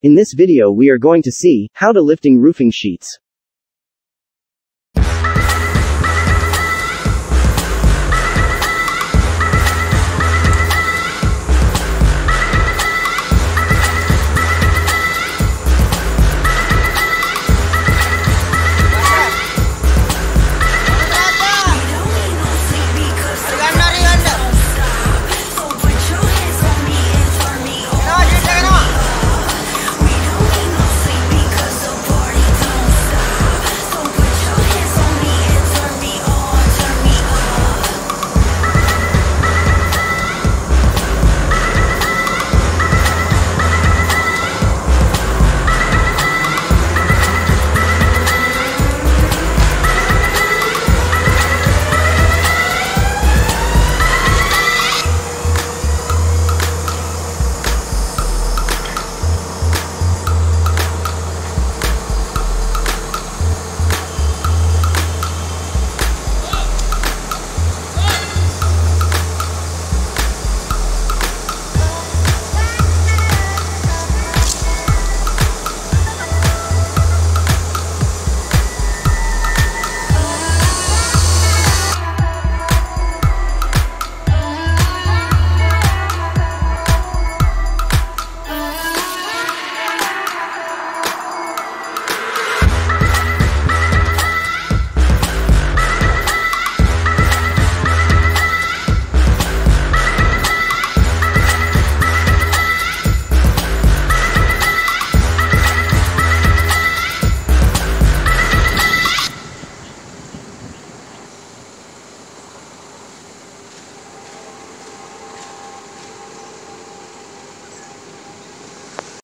In this video we are going to see, how to lifting roofing sheets.